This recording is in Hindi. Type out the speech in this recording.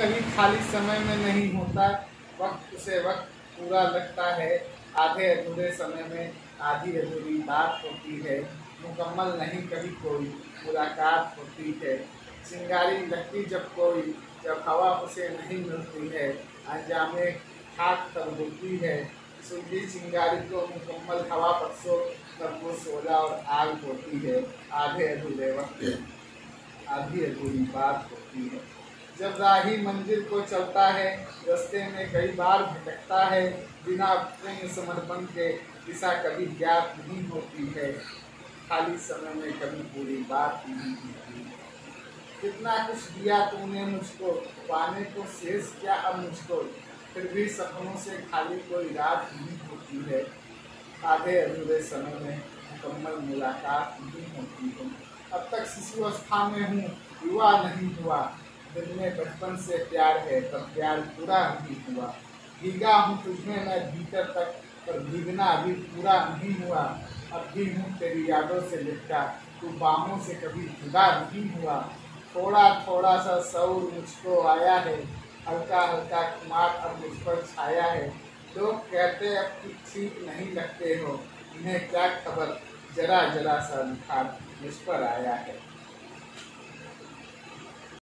कभी खाली समय में नहीं होता, वक्त उसे वक्त पूरा लगता है। आधे अधूरे समय में, आधी अधूरी बात होती है। मुकम्मल नहीं कभी कोई, मुलाकात होती है। चिंगारी लगती जब कोई, जब हवा उसे नहीं मिलती है। अंजामे खाक तब होती है। सुलझी चिंगारी को मुकम्मल हवा बख्शो तब वो सोला और आग होती है। आधे अधूरे वक्त, आधी अधूरी बात होती है। जब राही मंजिल को चलता है, रास्ते में कई बार भटकता है, बिना प्रेम समर्पण के दिशा कभी ज्ञात नहीं होती है। खाली समय में कभी पूरी बात नहीं होती। कितना कुछ दिया तूने मुझको, पाने को शेष क्या अब मुझको? फिर भी सपनों से खाली कोई रात नहीं होती है। आधे अधूरे समय में मुकम्मल मुलाकात नहीं होती है। अब तक शिशु अवस्था में हूँ, युवा नहीं हुआ। दिल में बचपन से प्यार है, तब प्यार पूरा नहीं हुआ। भीगा हूँ तुझमें मैं भीतर तक, पर भीगना अभी पूरा नहीं हुआ। अब भी हूँ तेरी यादों से लिपटा, तू बाहों से कभी जुदा नहीं हुआ। थोड़ा थोड़ा सा सौर मुझको आया है, हल्का हल्का कुमार अब मुझ पर छाया है। लोग कहते अब कि ठीक नहीं लगते हो, इन्हें क्या खबर? जरा जरा सा निखार मुझ पर आया है।